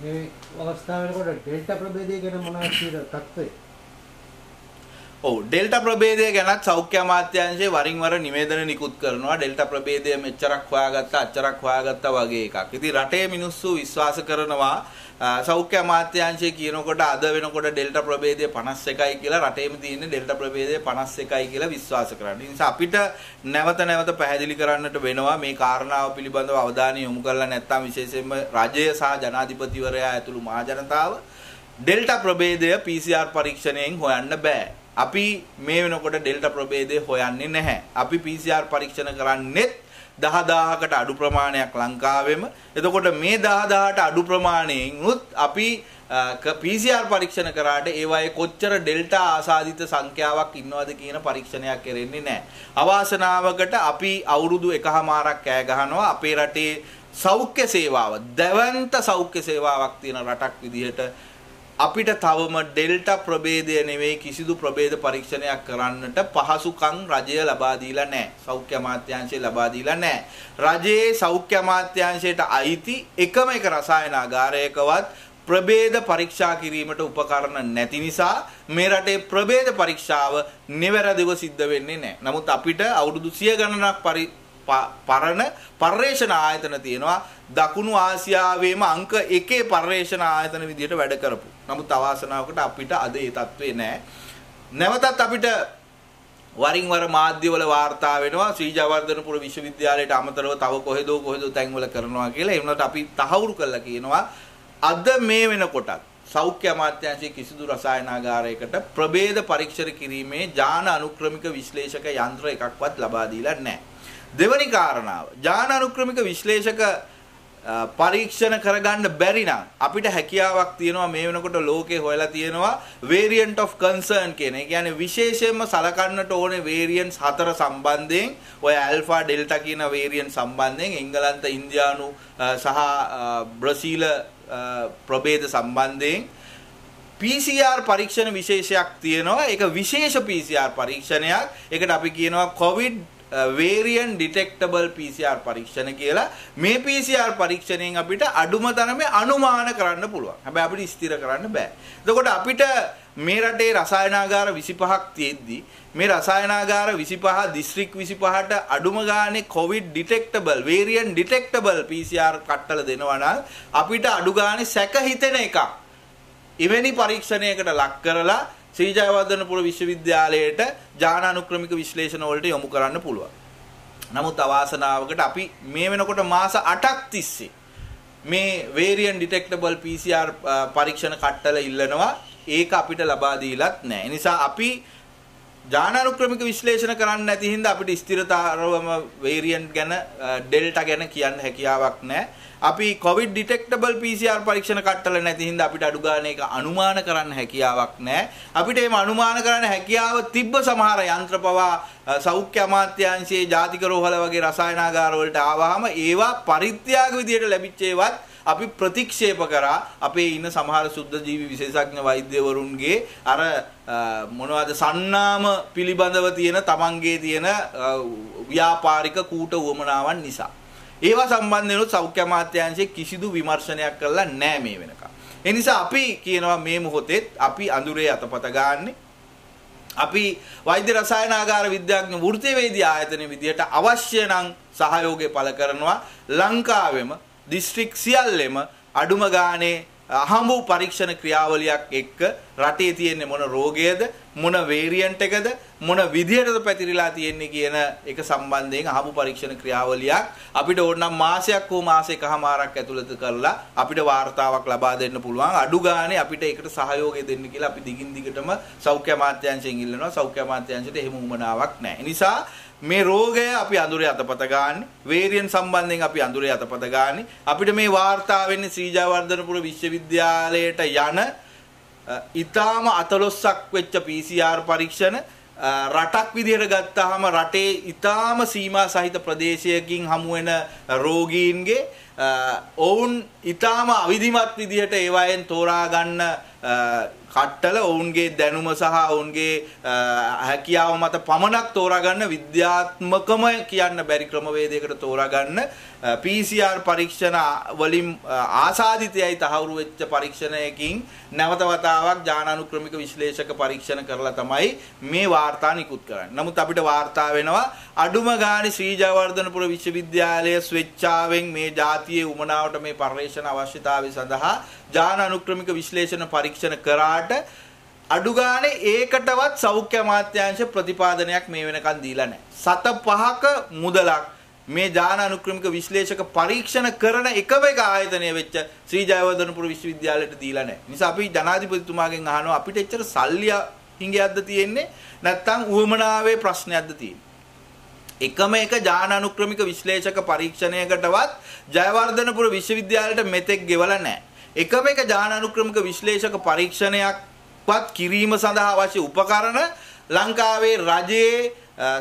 මේ අවස්ථාවේකොට ඩෙල්ටා ප්‍රභේදය ගැන මොනවද කියන තත්ත්වය? ඔව් ඩෙල්ටා ප්‍රභේදය ගැනත් සෞඛ්‍ය අමාත්‍යාංශයේ වරින් වර නිවේදන නිකුත් කරනවා ඩෙල්ටා ප්‍රභේදය මෙච්චරක් හොයාගත්තා අච්චරක් හොයාගත්තා වගේ එකක්. ඉතින් රටේ මිනිස්සු විශ්වාස කරනවා සෞඛ්‍ය අමාත්‍යාංශය කියනකොට අද වෙනකොට ඩෙල්ටා ප්‍රභේදය 51යි කියලා රටේම තියෙන ඩෙල්ටා ප්‍රභේදය 51යි කියලා විශ්වාස කරන්න. ඒ නිසා අපිට නැවත නැවත පැහැදිලි කරන්නට වෙනවා මේ කාරණාව පිළිබඳව අවධානය යොමු කරලා නැත්නම් විශේෂයෙන්ම රජය සහ ජනාධිපතිවරයා ඇතුළු මහ ජනතාව ඩෙල්ටා ප්‍රභේදය PCR පරීක්ෂණයෙන් හොයන්න බෑ. අපි මේ වෙනකොට ඩෙල්ටා ප්‍රභේදය හොයන්නේ නැහැ. අපි PCR පරීක්ෂණ කරන්නේත් 10000කට අඩු ප්‍රමාණයක් ලංකාවෙම. එතකොට මේ 10000ට අඩු ප්‍රමාණයෙන් උත් අපි PCR පරීක්ෂණ කරාට ඒවායේ කොච්චර ඩෙල්ටා ආසාදිත සංඛ්‍යාවක් ඉන්නවද කියන පරීක්ෂණයක් කරෙන්නේ නැහැ. අවාසනාවකට අපි අවුරුදු එකහමාරක් කෑ ගහනවා අපේ රටේ සෞඛ්‍ය සේවාව දැවන්ත සෞඛ්‍ය සේවාවක් තියෙන රටක් විදිහට අපිට තවම ඩෙල්ටා ප්‍රභේදය නෙවෙයි කිසිදු ප්‍රභේද පරීක්ෂණයක් කරන්නට පහසුකම් රජය ලබා දීලා නැහැ. සෞඛ්‍ය අමාත්‍යාංශය ලබා දීලා නැහැ. රජයේ සෞඛ්‍ය අමාත්‍යාංශයට අයිති එකම එක රසායනාගාරයකවත් ප්‍රභේද පරීක්ෂා කිරීමට උපකරණ නැති නිසා මේ රටේ ප්‍රභේද පරීක්ෂාව නිවැරදිව සිද්ධ වෙන්නේ නැහැ. නමුත් අපිට අවුරුදු 100 ගණනක් පරණ පර්යේෂණ ආයතන තියෙනවා දකුණු ආසියාවේම අංක 1 පර්යේෂණ ආයතන විදිහට වැඩ කරපු. නමුත් අවාසනාවකට අපිට අද ඒ තත්ත්වේ නැහැ. නැවතත් අපිට වරින් වර මාධ්‍යවල වාර්තා වෙනවා ශ්‍රී ජයවර්ධනපුර විශ්වවිද්‍යාලයට අමතරව තව කොහෙදෝ කොහෙදෝ තැන්වල කරනවා කියලා. ඒ වුණාට අපි තහවුරු කළා කියනවා අද මේ වෙනකොටත් සෞඛ්‍ය අමාත්‍යාංශයේ කිසිදු රසායනාගාරයකට ප්‍රභේද පරීක්ෂණ කිරීමේ ජාන අනුක්‍රමික විශ්ලේෂක යන්ත්‍ර එකක්වත් ලබා දීලා නැහැ. දෙවැනි කාරණාව ජාන අනුක්‍රමික විශ්ලේෂක පරීක්ෂණ කරගන්න බැරි නම් අපිට හැකියාවක් තියෙනවා මේ වෙනකොට ලෝකේ හොයලා තියෙනවා variant of concern කියන. ඒ කියන්නේ විශේෂයෙන්ම සලකන්නට ඕනේ variants හතර සම්බන්ධයෙන් ඔය alpha delta කියන variant සම්බන්ධයෙන් එංගලන්ත ඉන්දියානු සහ බ්‍රසීල ප්‍රභේද සම්බන්ධයෙන් PCR පරීක්ෂණ විශේෂයක් තියෙනවා. ඒක විශේෂ PCR පරීක්ෂණයක්. ඒකට අපි කියනවා COVID Uh, variant detectable PCR පරීක්ෂණ කියලා මේ PCR පරීක්ෂණයෙන් අපිට අඩුම තරමේ අනුමාන කරන්න පුළුවන්. හැබැයි අපිට ස්ථිර කරන්න බෑ. එතකොට අපිට මේ රටේ රසායනාගාර 25ක් තියෙද්දි මේ රසායනාගාර 25 දිස්ත්‍රික් 25ට අඩුම ගානේ COVID detectable variant detectable PCR කට්ටල දෙනවා නම් අපිට අඩු ගානේ සැක හිතෙන එකක්. එවැනි පරීක්ෂණයකට ලක් කරලා ශ්‍රී ජයවර්ධනපුර විශ්වවිද්‍යාලයට ජානානුක්‍රමික විශ්ලේෂණ වලට යොමු කරන්න පුළුවන්. නමුත් අවාසනාවකට අපි මේ වෙනකොට මාස 8ක් තිස්සේ මේ variant detectable PCR පරීක්ෂණ කට්ටල ඉල්ලනවා ඒක අපිට ලබා දීලත් නැහැ. ඒ නිසා අපි ජානානුක්‍රමික විශ්ලේෂණ කරන්න නැති හින්දා අපිට ස්ථිරතාවම variant ගැන ඩෙල්ටා ගැන කියන්න හැකියාවක් නැහැ. අපි COVID detectable PCR පරීක්ෂණ කට්ටල නැති හින්දා අපිට අඩු ගන්න එක අනුමාන කරන්න හැකියාවක් නැහැ. අපිට එහෙම අනුමාන කරන්න හැකියාව තිබ්බ සමහර යන්ත්‍ර පවා සෞඛ්‍ය අමාත්‍යාංශයේ ජාතික රෝහල වගේ රසායනාගාර වලට ආවහම ඒවා පරිත්‍යාග විදියට ලැබිච්ච ඒවත් අපි ප්‍රතික්ෂේප කරා අපේ ඉන්න සමහර සුද්ධ ජීවි විශේෂඥ වෛද්‍යවරුන්ගේ අර මොනවද සන්නාම පිළිබඳව තියෙන තමන්ගේ තියෙන ව්‍යාපාරික කූට උවමනාවන් නිසා ඒවා සම්බන්ධවෙනුත් සෞඛ්‍ය අමාත්‍යාංශයේ කිසිදු විමර්ශනයක් කරලා නැහැ මේ වෙනකම්. ඒ නිසා අපි කියනවා මේ මොහොතේත් අපි අඳුරේ අතපත ගන්නෙ අපි වෛද්‍ය රසායනාගාර විද්‍යාඥ වෘත්තීයවේදී ආයතන විදියට අවශ්‍ය නම් සහයෝගය පළ කරනවා ලංකාවෙම දිස්ත්‍රික් සියල්ලෙම අඩුම ගානේ අහඹු පරීක්ෂණ ක්‍රියාවලියක් එක්ක රටේ තියෙන්නේ මොන රෝගයද මොන වේරියන්ට් එකද මොන විදිහටද පැතිරිලා තියෙන්නේ කියන එක සම්බන්ධයෙන් අහඹු පරීක්ෂණ ක්‍රියාවලියක්. අපිට ඕනනම් මාසයක් හෝ මාසයකමාරක් ඇතුළත කරලා අපිට වාර්තාවක් ලබා දෙන්න පුළුවන්. අඩු ගානේ අපිට ඒකට සහයෝගය දෙන්න කියලා අපි දිගින් දිගටම සෞඛ්‍ය අමාත්‍යාංශයෙන් ඉල්ලනවා. සෞඛ්‍ය අමාත්‍යාංශයට එහෙම උමනාවක් නැහැ. නිසා මේ රෝගය අපි අඳුරේ අතපත ගන්න වේරියන් සම්බන්ධයෙන් අපි අඳුරේ අතපත ගන්න. අපිට මේ වාර්තා වෙන්නේ ශ්‍රීජාවර්ධනපුර විශ්වවිද්‍යාලයට යන ඊටාම අතලොස්සක් වෙච්ච PCR පරීක්ෂණ රටක් විදිහට ගත්තාම රටේ ඊටාම සීමා සහිත ප්‍රදේශයකින් හමු වෙන රෝගීන්ගේ ඔවුන් ඊටාම අවිධිමත් විදිහට ඒවායෙන් තෝරා ගන්න කට්ටල ඔවුන්ගේ දැනුම සහ ඔවුන්ගේ හැකියාව මත පමණක් තෝරාගන්න විද්‍යාත්මකම කියන්න බැරි ක්‍රමවේදයකට තෝරාගන්න PCR පරීක්ෂණ වලින් ආසාදිතයයි තහවුරු වෙච්ච පරීක්ෂණයකින් නැවත වතාවක් ඥානානුක්‍රමික විශ්ලේෂක පරීක්ෂණ කරලා තමයි මේ වාර්තා නිකුත් කරන්නේ. නමුත් අපිට වාර්තා වෙනවා අඩුම ගානේ ශ්‍රී ජයවර්ධනපුර විශ්වවිද්‍යාලය ස්වෙච්ඡාවෙන් මේ ජාතියේ උමනාවට මේ පර්යේෂණ අවශ්‍යතාවය සඳහා ඥානානුක්‍රමික විශ්ලේෂණ පරීක්ෂණ කරාට අඩු ගානේ ඒකටවත් සෞඛ්‍ය අමාත්‍යාංශ ප්‍රතිපාදනයක් මේ වෙනකන් දීලා නැහැ. සත පහක මුදලක් මේ ඥාන අනුක්‍රමික විශ්ලේෂක පරීක්ෂණ කරන එකම එක ආයතනය වෙච්ච ශ්‍රී ජයවර්ධනපුර විශ්වවිද්‍යාලයට දීලා නැහැ. නිසා අපි ජනාධිපතිතුමාගෙන් අහනවා අපිට එච්චර සල්ලි හිඟයක්ද තියෙන්නේ නැත්නම් උවමනාවේ ප්‍රශ්නයක්ද තියෙන්නේ. එකම එක ඥාන අනුක්‍රමික විශ්ලේෂක පරීක්ෂණයකටවත් ජයවර්ධනපුර විශ්වවිද්‍යාලයට මෙතෙක් ගෙවලා නැහැ. එකම එක ඥාන අනුක්‍රමික විශ්ලේෂක පරීක්ෂණයක්වත් කිරීම සඳහා අවශ්‍ය උපකරණ ලංකාවේ රජයේ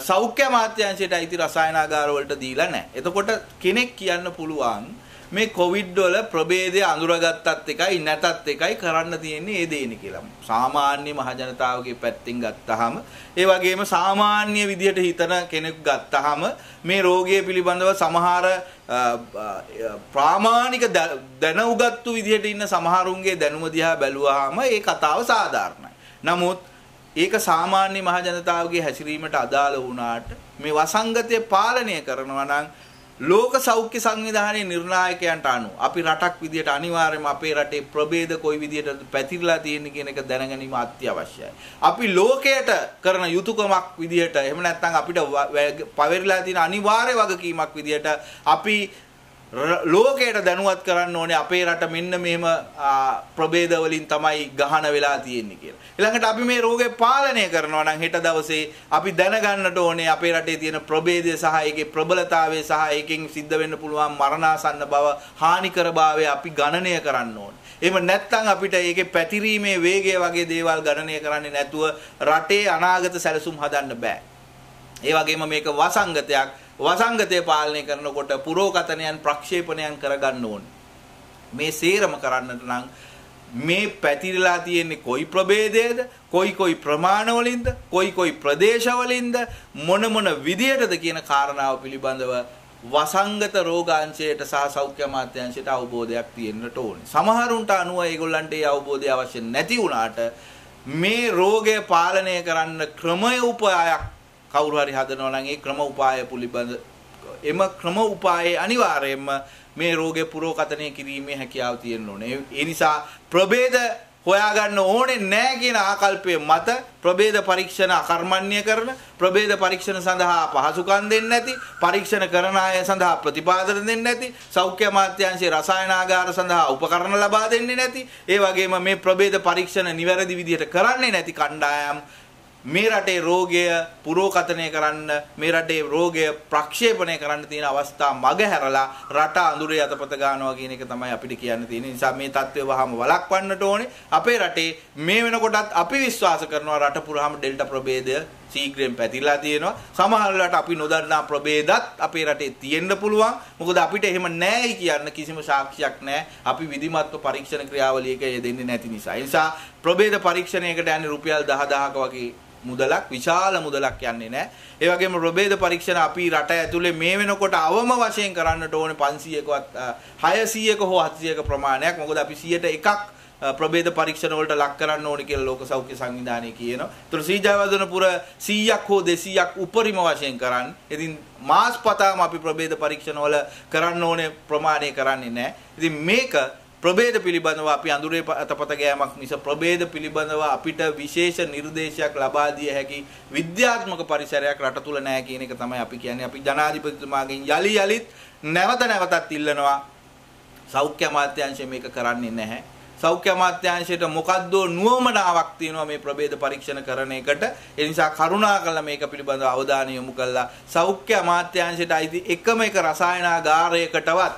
සෞඛ්‍ය අමාත්‍යාංශයට අයිති රසායනාගාර වලට දීලා නැහැ. එතකොට කෙනෙක් කියන්න පුළුවන් මේ කොවිඩ් වල ප්‍රභේදය අඳුරගත්තත් එකයි නැතත් එකයි කරන්න තියෙන්නේ ඒ දේනේ කියලා. සාමාන්‍ය මහජනතාවගේ පැත්තෙන් ගත්තාම ඒ වගේම සාමාන්‍ය විදියට හිතන කෙනෙක් ගත්තාම මේ රෝගය පිළිබඳව සමහර ප්‍රාමාණික දැන උගත්තු විදියට ඉන්න සමහරුන්ගේ දැනුම දිහා බැලුවාම ඒ කතාව සාධාරණයි. නමුත් ඒක සාමාන්‍ය මහජනතාවගේ හැසිරීමට අදාළ වුණාට මේ වසංගතය පාලනය කරනවා නම් ලෝක සෞඛ්‍ය සංවිධානයේ නිර්ණායකයන්ට අනුව අපි රටක් විදියට අනිවාර්යයෙන්ම අපේ රටේ ප්‍රභේද කොයි විදියට පැතිරලා තියෙන කියන එක දැනගැනීම අත්‍යවශ්‍යයි. අපි ලෝකයට කරන යුතුයකමක් විදියට එහෙම නැත්නම් අපිට පවරිලා තියෙන අනිවාර්ය වගකීමක් විදියට අපි ලෝකයට දැනුවත් කරන්න ඕනේ අපේ රට මෙන්න මෙහෙම ප්‍රභේද වලින් තමයි ගහන වෙලා තියෙන්නේ කියලා. ඊළඟට අපි මේ රෝගේ පාලනය කරනවා නම් හෙට දවසේ අපි දැනගන්නට ඕනේ අපේ රටේ තියෙන ප්‍රභේදය සහ ඒකේ ප්‍රබලතාවය සහ ඒකෙන් සිද්ධ වෙන්න පුළුවන් මරණාසන්න බව හානිකර භාවය අපි ගණනය කරන්න ඕනේ. එහෙම නැත්නම් අපිට ඒකේ පැතිරීමේ වේගය වගේ දේවල් ගණනය කරන්නේ නැතුව රටේ අනාගත සැලසුම් හදන්න බෑ. ඒ වගේම මේක වසංගතයක් වසංගතය පාලනය කරනකොට පුරෝකතනයන් ප්‍රක්ෂේපණයන් කරගන්න ඕනේ. මේ සේරම කරන්නට නම් මේ පැතිරලා තියෙන්නේ කොයි ප්‍රභේදයේද කොයි කොයි ප්‍රමාණවලින්ද කොයි කොයි ප්‍රදේශවලින්ද මොන මොන විදියටද කියන කාරණාව පිළිබඳව වසංගත රෝගාංශයට සහ සෞඛ්‍ය අමාත්‍යාංශයට අවබෝධයක් තියෙන්නට ඕනේ. සමහරුන්ට අනුව ඒගොල්ලන්ට ඒ අවබෝධය අවශ්‍ය නැති වුණාට මේ රෝගය පාලනය කරන්න ක්‍රමය උපායක් කවුරු හරි හදනවා නම් ඒ ක්‍රම උපාය පිළිබඳ එම ක්‍රම උපායේ අනිවාර්යයෙන්ම මේ රෝගේ පුරෝකතනය කිරීමේ හැකියාව තියෙන්න ඕනේ. ඒ නිසා ප්‍රභේද හොයාගන්න ඕනේ නැහැ කියන ආකල්පය මත ප්‍රභේද පරීක්ෂණ අකර්මණ්‍ය කරන ප්‍රභේද පරීක්ෂණ සඳහා පහසුකම් දෙන්නේ නැති පරීක්ෂණ කරන අය සඳහා ප්‍රතිපාදන දෙන්නේ නැති සෞඛ්‍ය අමාත්‍යාංශයේ රසායනාගාර සඳහා උපකරණ ලබා දෙන්නේ නැති ඒ වගේම මේ ප්‍රභේද පරීක්ෂණ නිවැරදි විදිහට කරන්නේ නැති කණ්ඩායම් මේ රටේ රෝගය පුරෝකතනය කරන්න මේ රටේ රෝගය ප්‍රක්ෂේපණය කරන්න තියෙන අවස්ථා මග හැරලා රට අඳුරේ අතපත ගන්නවා කියන එක තමයි අපිට කියන්න තියෙන්නේ. නිසා මේ தත්ත්වය වහම වළක්වන්නට ඕනේ. අපේ රටේ මේ වෙනකොටත් අපි විශ්වාස කරනවා රට පුරාම ඩෙල්ටා ප්‍රභේදය ශීඝ්‍රයෙන් පැතිරලා තියෙනවා. සමහර වෙලාවට අපි නොදන්නා ප්‍රභේදත් අපේ රටේ තියෙන්න පුළුවන්. මොකද අපිට එහෙම නැහැ කියන්න කිසිම සාක්ෂියක් නැහැ. අපි විධිමත්ව පරීක්ෂණ ක්‍රියාවලියක යෙදෙන්නේ නැති නිසා. ඒ නිසා ප්‍රභේද පරීක්ෂණයකට යන්නේ රුපියල් 10000ක වගේ මුදලක් විශාල මුදලක් යන්නේ නැහැ. ඒ වගේම ප්‍රභේද පරීක්ෂණ අපි රට ඇතුලේ මේ වෙනකොට අවම වශයෙන් කරන්නට ඕනේ 500කවත් 600ක හෝ 700ක ප්‍රමාණයක්. මොකද අපි 100ට එකක් ප්‍රභේද පරීක්ෂණ වලට ලක් කරන්න ඕනේ කියලා ලෝක සෞඛ්‍ය සංවිධානය කියනවා. ඒතර සීජාවදනපුර 100ක් හෝ 200ක් උපරිම වශයෙන් කරන්න. ඉතින් මාස් පතාම අපි ප්‍රභේද පරීක්ෂණ වල කරන්න ඕනේ ප්‍රමාණය කරන්නේ නැහැ. ඉතින් මේක ප්‍රභේද පිළිබඳව අපි අඳුරේ අතපත ගෑමක් මිස ප්‍රභේද පිළිබඳව අපිට විශේෂ නිර්දේශයක් ලබා දිය හැකි විද්‍යාත්මක පරිසරයක් රට තුල නැහැ කියන එක තමයි අපි කියන්නේ. අපි ජනාධිපතිතුමාගෙන් යලි යලිත් නැවත නැවතත් ඉල්ලනවා සෞඛ්‍ය අමාත්‍යාංශය මේක කරන්නේ නැහැ. සෞඛ්‍ය අමාත්‍යාංශයට මොකද්ද නුවමනාවක් තියෙනවා මේ ප්‍රභේද පරීක්ෂණ කරන එකට. ඒ නිසා කරුණාකරලා මේක පිළිබඳව අවධානය යොමු කළා. සෞඛ්‍ය අමාත්‍යාංශයට අයිති එකම එක රසායනාගාරයකටවත්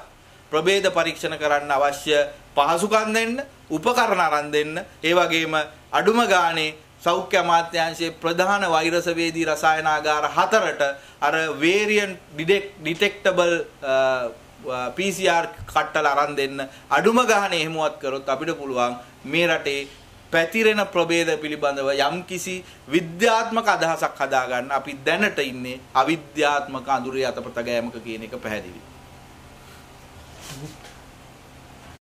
ප්‍රභේද පරීක්ෂණ කරන්න අවශ්‍ය පහසුකම් දෙන්න, උපකරණ අරන් දෙන්න, ඒ වගේම අඩුම ගානේ සෞඛ්‍ය අමාත්‍යාංශයේ ප්‍රධාන වෛරස වේදී රසායනාගාර හතරට අර වේරියන්ට් ඩිටෙක්ටබල් PCR කට්ටල අරන් දෙන්න අඩුම ගානේ එහෙමවත් කරොත් අපිට පුළුවන් මේ රටේ පැතිරෙන ප්‍රභේද පිළිබඳව යම්කිසි විද්‍යාත්මක අදහසක් හදාගන්න අපි දැනට ඉන්නේ අවිද්‍යාත්මක අඳුරේ අතපත ගෑමක කියන එක පැහැදිලි.